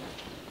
はい。